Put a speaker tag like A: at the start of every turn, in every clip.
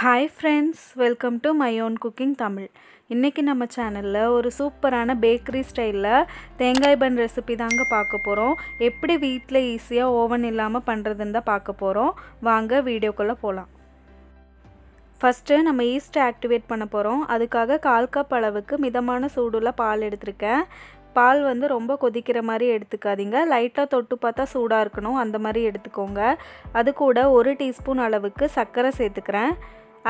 A: Hi friends welcome to my own cooking Tamil இன்றைக்கி நம்ம சேனலில் ஒரு சூப்பரான பேக்கரி ஸ்டைலில் தேங்காய் பன் ரெசிபி தாங்க பார்க்க போகிறோம் எப்படி வீட்டில் ஈஸியாக ஓவன் இல்லாமல் பண்ணுறதுன்னு தான் பார்க்க போகிறோம் வாங்க வீடியோக்குள்ளே போகலாம் ஃபஸ்ட்டு நம்ம ஈஸ்ட்டை ஆக்டிவேட் பண்ண போகிறோம் அதுக்காக கால் கப் அளவுக்கு மிதமான சூடுள்ள பால் எடுத்திருக்கேன். பால் வந்து ரொம்ப கொதிக்கிற மாதிரி எடுத்துக்காதீங்க. லைட்டாக தொட்டு பார்த்தா சூடாக இருக்கணும். அந்த மாதிரி எடுத்துக்கோங்க. அது கூட ஒரு டீஸ்பூன் அளவுக்கு சர்க்கரை சேர்த்துக்கிறேன்.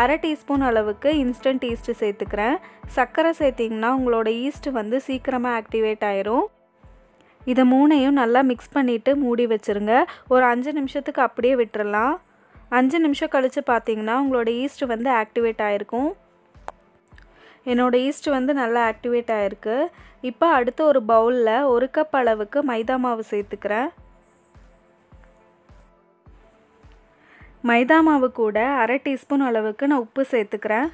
A: அரை டீஸ்பூன் அளவுக்கு இன்ஸ்டன்ட் ஈஸ்ட்டு சேர்த்துக்கிறேன். சர்க்கரை சேர்த்திங்கன்னா உங்களோட ஈஸ்ட் வந்து சீக்கிரமாக ஆக்டிவேட் ஆயிரும். இதை மூணையும் நல்லா மிக்ஸ் பண்ணிவிட்டு மூடி வச்சுருங்க. ஒரு அஞ்சு நிமிஷத்துக்கு அப்படியே விட்டுறலாம். அஞ்சு நிமிஷம் கழித்து பார்த்தீங்கன்னா உங்களோட ஈஸ்ட் வந்து ஆக்டிவேட் ஆகிருக்கும் என்னோடய ஈஸ்ட் வந்து நல்லா ஆக்டிவேட் ஆகிருக்கு இப்போ அடுத்து ஒரு பவுலில் ஒரு கப் அளவுக்கு மைதா மாவு சேர்த்துக்கிறேன். மைதா மாவு கூட அரை டீஸ்பூன் அளவுக்கு நான் உப்பு சேர்த்துக்கிறேன்.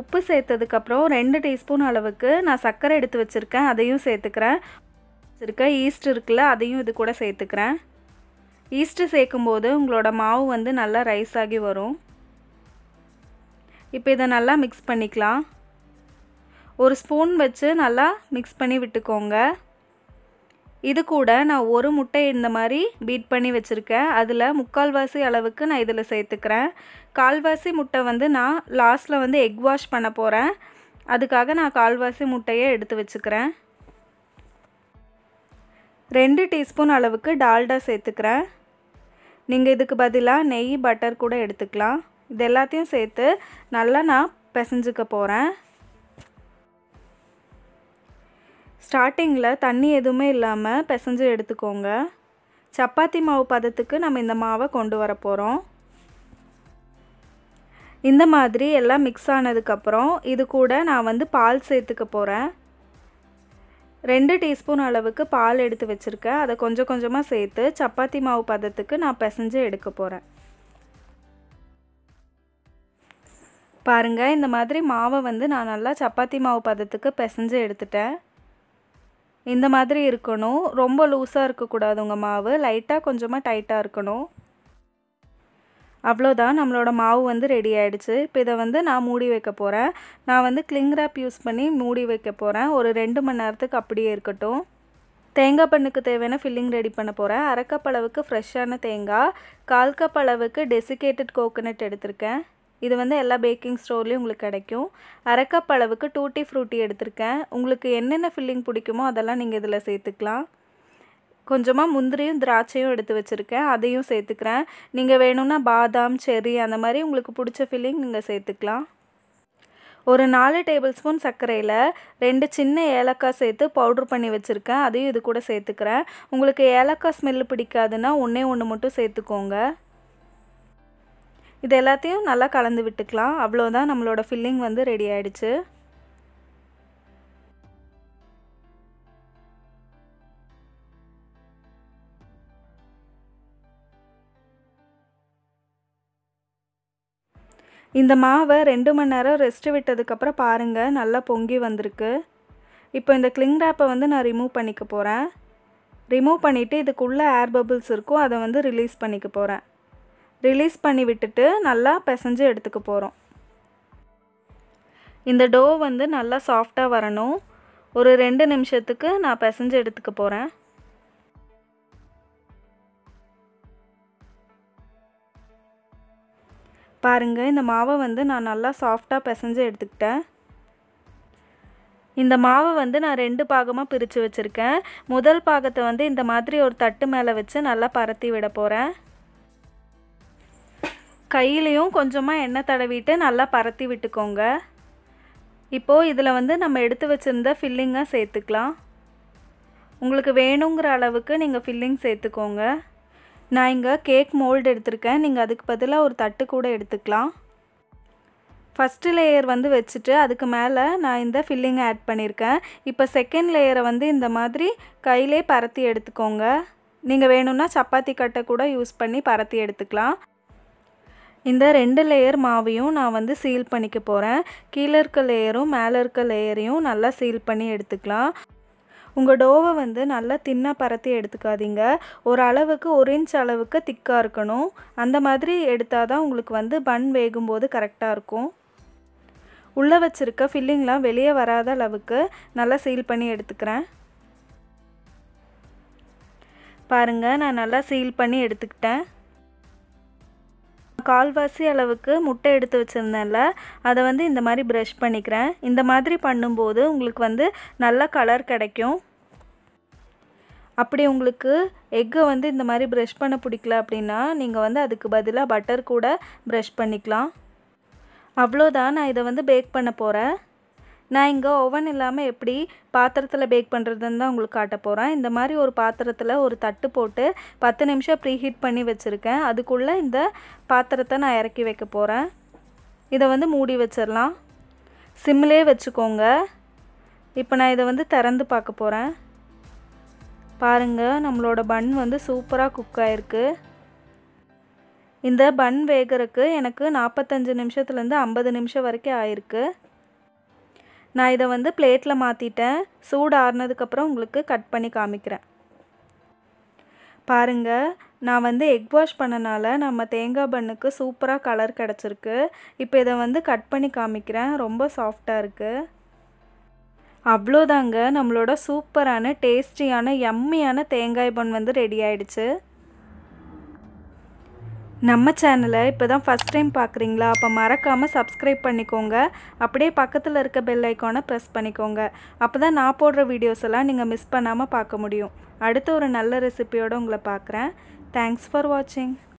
A: உப்பு சேர்த்ததுக்கப்புறம் ரெண்டு டீஸ்பூன் அளவுக்கு நான் சர்க்கரை எடுத்து வச்சுருக்கேன் அதையும் சேர்த்துக்கிறேன். வச்சுருக்க ஈஸ்ட் இருக்குல்ல அதையும் இது கூட சேர்த்துக்கிறேன். ஈஸ்ட்டு சேர்க்கும்போது உங்களோட மாவு வந்து நல்லா ரைஸ் ஆகி வரும். இப்போ இதை நல்லா மிக்ஸ் பண்ணிக்கலாம். ஒரு ஸ்பூன் வச்சு நல்லா மிக்ஸ் பண்ணி விட்டுக்கோங்க. இது கூட நான் ஒரு முட்டை இந்த மாதிரி பீட் பண்ணி வச்சுருக்கேன். அதில் முக்கால்வாசி அளவுக்கு நான் இதில் சேர்த்துக்கிறேன். கால்வாசி முட்டை வந்து நான் லாஸ்ட்டில் வந்து எக் வாஷ் பண்ண போகிறேன் அதுக்காக நான் கால்வாசி முட்டையை எடுத்து வச்சுக்கிறேன். ரெண்டு டீஸ்பூன் அளவுக்கு டால்டா சேர்த்துக்கிறேன். நீங்கள் இதுக்கு பதிலாக நெய் பட்டர் கூட எடுத்துக்கலாம். இது எல்லாத்தையும் சேர்த்து நல்லா நான் பிசைஞ்சுக்க போகிறேன் ஸ்டார்டிங்கில் தண்ணி எதுவுமே இல்லாமல் பிசைஞ்சு எடுத்துக்கோங்க. சப்பாத்தி மாவு பதத்துக்கு நம்ம இந்த மாவை கொண்டு வர போகிறோம். இந்த மாதிரி எல்லாம் மிக்ஸ் ஆனதுக்கப்புறம் இது கூட நான் வந்து பால் சேர்த்துக்க போகிறேன். ரெண்டு டீஸ்பூன் அளவுக்கு பால் எடுத்து வச்சுருக்கேன். அதை கொஞ்சம் கொஞ்சமாக சேர்த்து சப்பாத்தி மாவு பதத்துக்கு நான் பிசைஞ்சு எடுக்க போகிறேன். பாருங்கள் இந்த மாதிரி மாவை வந்து நான் நல்லா சப்பாத்தி மாவு பதத்துக்கு பிசைஞ்சு எடுத்துட்டேன். இந்த மாதிரி இருக்கணும். ரொம்ப லூஸாக இருக்கக்கூடாது உங்கள் மாவு. லைட்டாக கொஞ்சமாக டைட்டாக இருக்கணும். அவ்வளோதான். நம்மளோட மாவு வந்து ரெடி ஆகிடுச்சு இப்போ இதை வந்து நான் மூடி வைக்க போகிறேன் நான் வந்து கிளிங் ரேப் யூஸ் பண்ணி மூடி வைக்க போகிறேன் ஒரு ரெண்டு மணி நேரத்துக்கு அப்படியே இருக்கட்டும். தேங்காய் பண்ணுக்கு தேவையான ஃபில்லிங் ரெடி பண்ண போகிறேன் அரை கப் அளவுக்கு ஃப்ரெஷ்ஷான தேங்காய். கால் கப் அளவுக்கு டெசிகேட்டட் கோகோனட் எடுத்திருக்கேன். இது வந்து எல்லா பேக்கிங் ஸ்டோர்லேயும் உங்களுக்கு கிடைக்கும். அரைக்கப் அளவுக்கு டூட்டி ஃப்ரூட்டி எடுத்திருக்கேன். உங்களுக்கு என்னென்ன ஃபில்லிங் பிடிக்குமோ அதெல்லாம் நீங்கள் இதில் சேர்த்துக்கலாம். கொஞ்சமாக முந்திரியும் திராட்சையும் எடுத்து வச்சுருக்கேன். அதையும் சேர்த்துக்கிறேன். நீங்கள் வேணும்னா பாதாம் செர்ரி அந்த மாதிரி உங்களுக்கு பிடிச்ச ஃபில்லிங் நீங்கள் சேர்த்துக்கலாம். ஒரு நாலு டேபிள் ஸ்பூன் சர்க்கரையில் ரெண்டு சின்ன ஏலக்காய் சேர்த்து பவுட்ரு பண்ணி வச்சுருக்கேன். அதையும் இது கூட சேர்த்துக்கிறேன். உங்களுக்கு ஏலக்காய் ஸ்மெல்லு பிடிக்காதுன்னா ஒன்றே ஒன்று மட்டும் சேர்த்துக்கோங்க. இது எல்லாத்தையும் நல்லா கலந்து விட்டுக்கலாம். அவ்வளோதான் நம்மளோட ஃபில்லிங் வந்து ரெடி ஆகிடுச்சு இந்த மாவை ரெண்டு மணி நேரம் ரெஸ்ட்டு விட்டதுக்கப்புறம் பாருங்கள் நல்லா பொங்கி வந்திருக்கு. இப்போ இந்த கிளிங் ரேப்பை வந்து நான் ரிமூவ் பண்ணிக்க போகிறேன் ரிமூவ் பண்ணிவிட்டு இதுக்குள்ளே ஏர் பபிள்ஸ் இருக்கும் அதை வந்து ரிலீஸ் பண்ணிக்க போகிறேன் ரிலீஸ் பண்ணி விட்டுட்டு நல்லா பிசைஞ்சு எடுத்துக்க போகிறோம் இந்த டோ வந்து நல்லா சாஃப்டாக வரணும். ஒரு ரெண்டு நிமிஷத்துக்கு நான் பிசைஞ்சு எடுத்துக்க போகிறேன் பாருங்கள் இந்த மாவை வந்து நான் நல்லா சாஃப்டாக பிசைஞ்சு எடுத்துக்கிட்டேன். இந்த மாவை வந்து நான் ரெண்டு பாகமாக பிரித்து வச்சுருக்கேன். முதல் பாகத்தை வந்து இந்த மாதிரி ஒரு தட்டு மேலே வச்சு நல்லா பரத்தி விட போகிறேன் கையிலையும் கொஞ்சமாக எண்ணெய் தடவிட்டு நல்லா பரத்தி விட்டுக்கோங்க. இப்போது இதில் வந்து நம்ம எடுத்து வச்சுருந்த ஃபில்லிங்கை சேர்த்துக்கலாம். உங்களுக்கு வேணுங்கிற அளவுக்கு நீங்கள் ஃபில்லிங் சேர்த்துக்கோங்க. நான் இங்கே கேக் மோல்டு எடுத்திருக்கேன். நீங்கள் அதுக்கு பதிலாக ஒரு தட்டு கூட எடுத்துக்கலாம். ஃபஸ்ட்டு லேயர் வந்து வச்சுட்டு அதுக்கு மேலே நான் இந்த ஃபில்லிங்கை ஆட் பண்ணியிருக்கேன் இப்போ செகண்ட் லேயரை வந்து இந்த மாதிரி கையிலே பரத்தி எடுத்துக்கோங்க. நீங்கள் வேணும்னா சப்பாத்தி கட்டை கூட யூஸ் பண்ணி பரத்தி எடுத்துக்கலாம். இந்த ரெண்டு லேயர் மாவையும் நான் வந்து சீல் பண்ணிக்க போகிறேன் கீழே இருக்க லேயரும் மேலே இருக்க லேயரையும் நல்லா சீல் பண்ணி எடுத்துக்கலாம். உங்கள் டோவை வந்து நல்லா தின்னாக பரத்தி எடுத்துக்காதீங்க. ஒரு அளவுக்கு ஒரு இன்ச் அளவுக்கு திக்காக இருக்கணும். அந்த மாதிரி எடுத்தால் தான் உங்களுக்கு வந்து பன் வேகும்போது கரெக்டாக இருக்கும். உள்ளே வச்சுருக்க ஃபில்லிங்லாம் வெளியே வராத அளவுக்கு நல்லா சீல் பண்ணி எடுத்துக்கிறேன். பாருங்கள் நான் நல்லா சீல் பண்ணி எடுத்துக்கிட்டேன். கால்வாசி அளவுக்கு முட்டை எடுத்து வச்சுருந்தேன்ல அதை வந்து இந்த மாதிரி ப்ரஷ் பண்ணிக்கிறேன். இந்த மாதிரி பண்ணும்போது உங்களுக்கு வந்து நல்ல கலர் கிடைக்கும். அப்படி உங்களுக்கு எக்கை வந்து இந்த மாதிரி ப்ரஷ் பண்ண பிடிக்கல அப்படின்னா நீங்கள் வந்து அதுக்கு பதிலாக பட்டர் கூட ப்ரஷ் பண்ணிக்கலாம். அவ்வளோதான் நான் இதை வந்து பேக் பண்ண போகிறேன் நான் இங்கே ஓவன் இல்லாமல் எப்படி பாத்திரத்தில் பேக் பண்ணுறதுன்னு தான் உங்களுக்கு காட்ட போகிறேன் இந்த மாதிரி ஒரு பாத்திரத்தில் ஒரு தட்டு போட்டு பத்து நிமிஷம் ப்ரீ ஹீட் பண்ணி வச்சுருக்கேன். அதுக்குள்ளே இந்த பாத்திரத்தை நான் இறக்கி வைக்க போகிறேன் இதை வந்து மூடி வச்சிடலாம். சிம்மிலே வச்சுக்கோங்க. இப்போ நான் இதை வந்து திறந்து பார்க்க போகிறேன் பாருங்கள் நம்மளோட பன் வந்து சூப்பராக குக் ஆகிருக்கு இந்த பன் வேகிறதுக்கு எனக்கு நாற்பத்தஞ்சு நிமிஷத்துலேருந்து ஐம்பது நிமிஷம் வரைக்கும் ஆயிருக்கு. நான் இதை வந்து பிளேட்டில் மாற்றிட்டேன் சூடு ஆறுனதுக்கப்புறம் உங்களுக்கு கட் பண்ணி காமிக்கிறேன். பாருங்கள் நான் வந்து எக் வாஷ் பண்ணனால நம்ம தேங்காய் பண்ணுக்கு சூப்பராக கலர் கிடச்சிருக்கு. இப்போ இதை வந்து கட் பண்ணி காமிக்கிறேன். ரொம்ப சாஃப்டாக இருக்குது அவ்வளோதாங்க நம்மளோட சூப்பரான டேஸ்டியான எம்மியான தேங்காய் பன் வந்து ரெடி ஆயிடுச்சு. நம்ம சேனலை இப்போ தான் ஃபஸ்ட் டைம் பார்க்குறீங்களா அப்போ மறக்காமல் சப்ஸ்கிரைப் பண்ணிக்கோங்க. அப்படியே பக்கத்தில் இருக்க பெல் ஐக்கானை ப்ரெஸ் பண்ணிக்கோங்க. அப்போ தான் நான் போடுற வீடியோஸ் எல்லாம் நீங்கள் மிஸ் பண்ணாமல் பார்க்க முடியும். அடுத்த ஒரு நல்ல ரெசிபியோடு உங்களை பார்க்குறேன். தேங்க்ஸ் ஃபார் வாட்சிங்